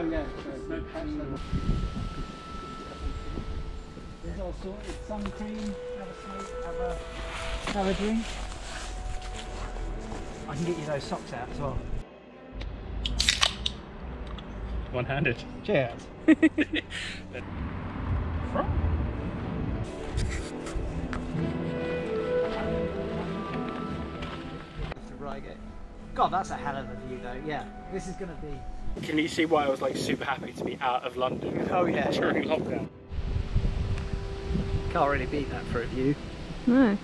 Oh yeah, true. There's all sorted. Sun cream. Have a smoke. Have a have a drink. I can get you those socks out as well. One-handed. Cheers. God, that's a hell of a view though. Yeah, this is going to be. Can you see why I was like super happy to be out of London Oh yeah, during lockdown? can't really beat that for a view. No.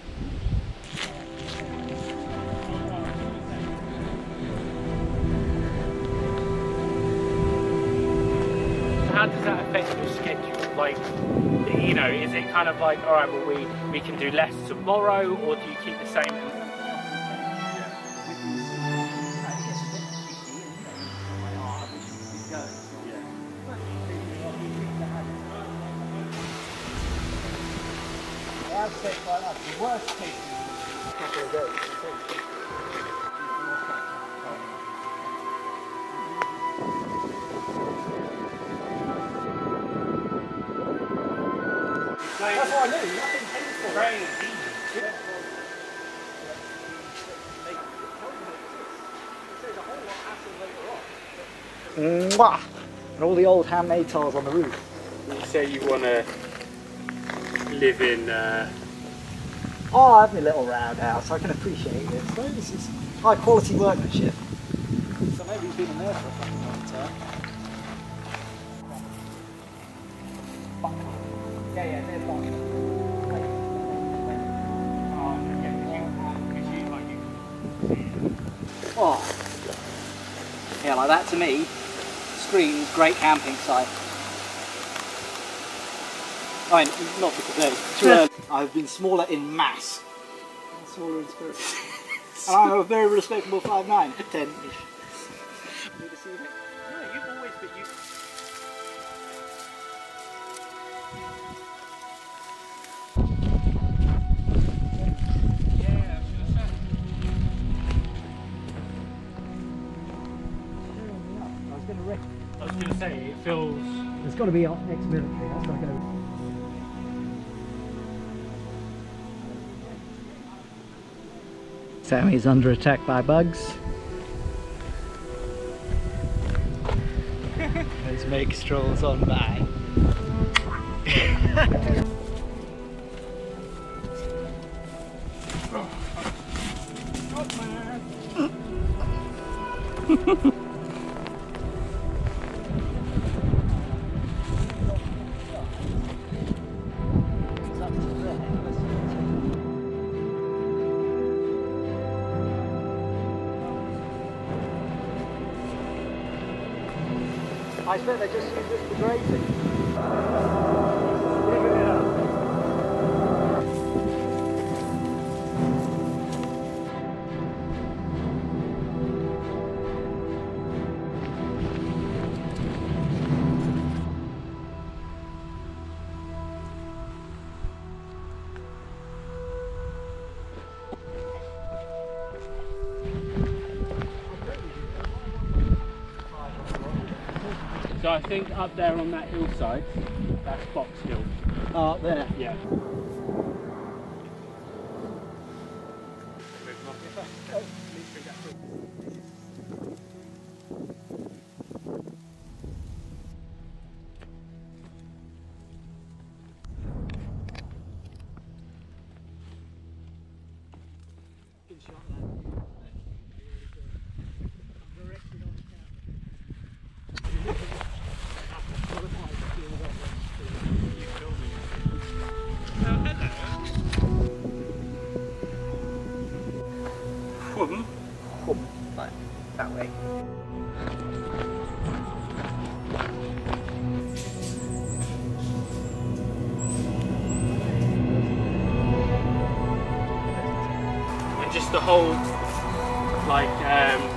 How does that affect your schedule? Like, you know, is it kind of like, all right, well, we we can do less tomorrow, or do you keep the same? The worst case is a couple of days. That's what I knew. Nothing painful. Mwah! And all the old handmade tiles on the roof. You say you want to live in. Uh, Oh, I have my little roundhouse. I can appreciate it. So this is high quality workmanship. So maybe he's been in there for a fucking long time. Yeah, yeah, they're fine. Oh, yeah, like that to me screams great camping site. I mean, not because they're too early. I've been smaller in mass. and Smaller in spirit. and I'm a very respectable 5'9", 10 ish. No, you've always been. You, I was going to I was going to say it feels. It's got to be ex-military. That's not going to. Sammy's under attack by bugs. Let's make strolls on by. Expect they just So I think up there on that hillside, that's Box Hill. Oh, up there. Yeah. Just the whole, like, um,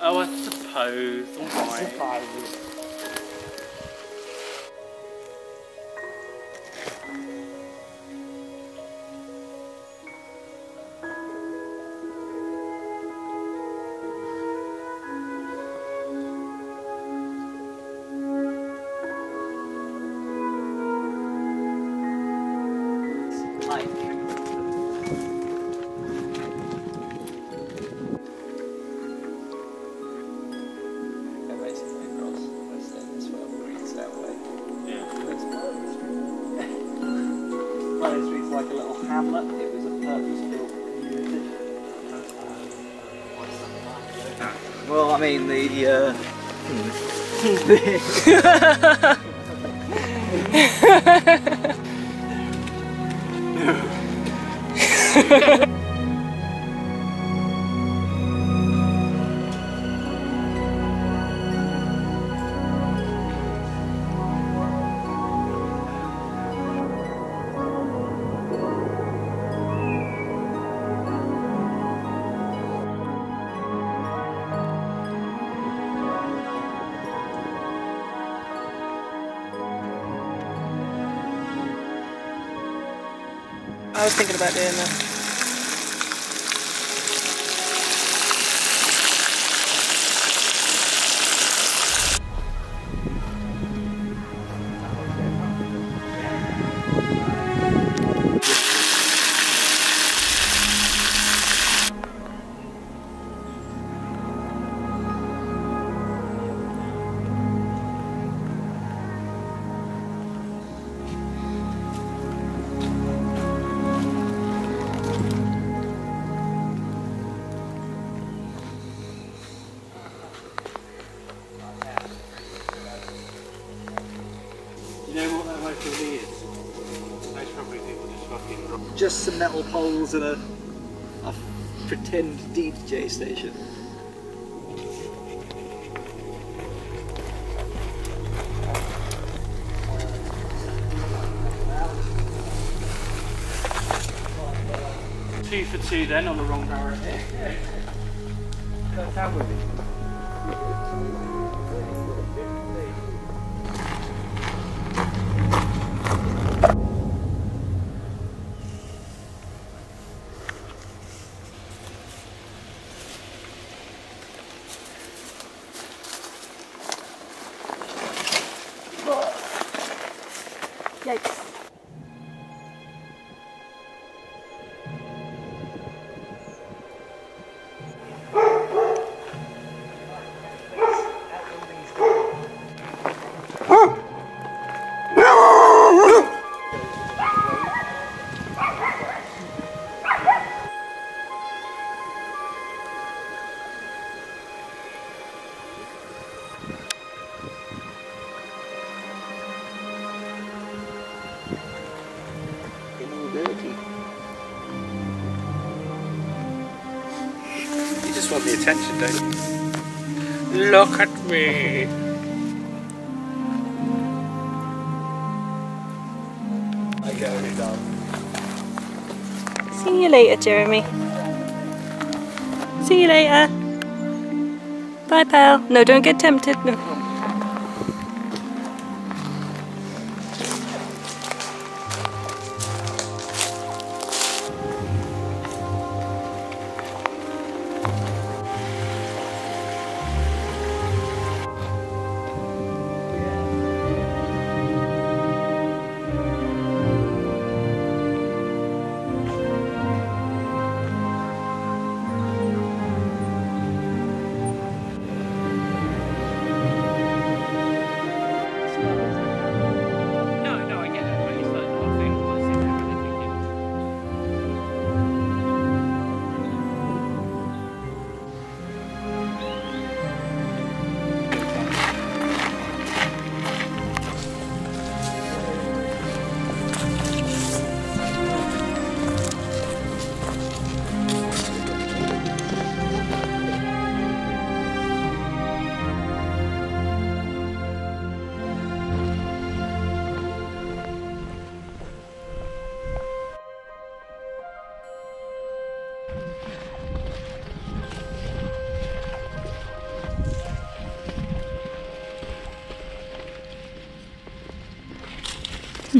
Oh, I suppose. Surprises. Like. Mean the. Uh, I was thinking about doing that. Just some metal poles and a, a pretend DJ station. Two for two then on the wrong barrel. That's how attention, don't you? Look at me. I go it down. See you later, Jeremy. See you later. Bye, pal. No, don't get tempted. No.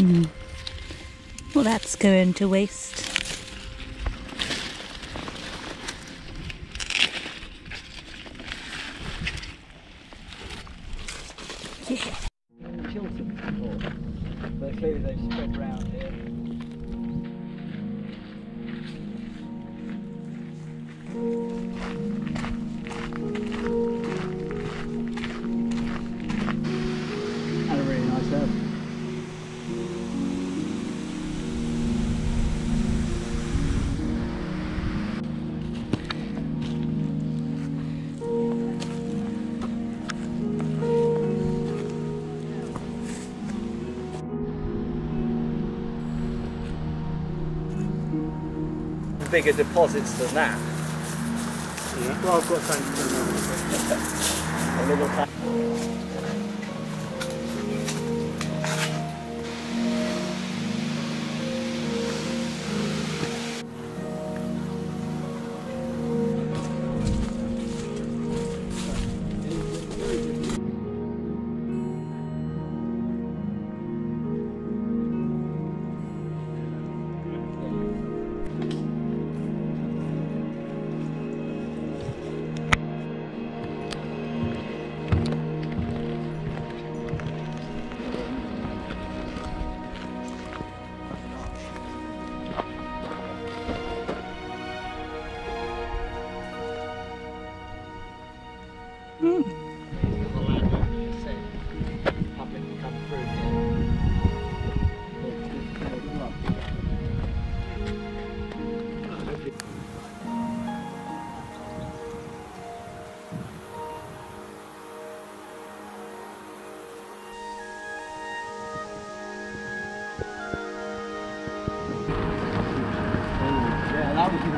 Hmm. Well, that's going to waste. Yeah. Chiltern before, but clearly they've spread round here. Bigger deposits than that. Yeah. Well, I've got A little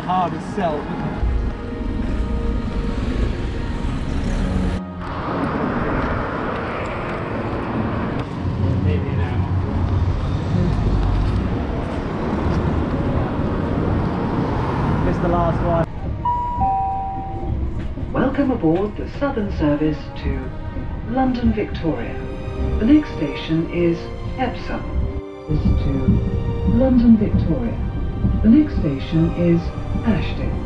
hardest sell. It's the last one. Welcome aboard the Southern service to London Victoria. The next station is Epsom. This to London Victoria. The next station is Ashtead.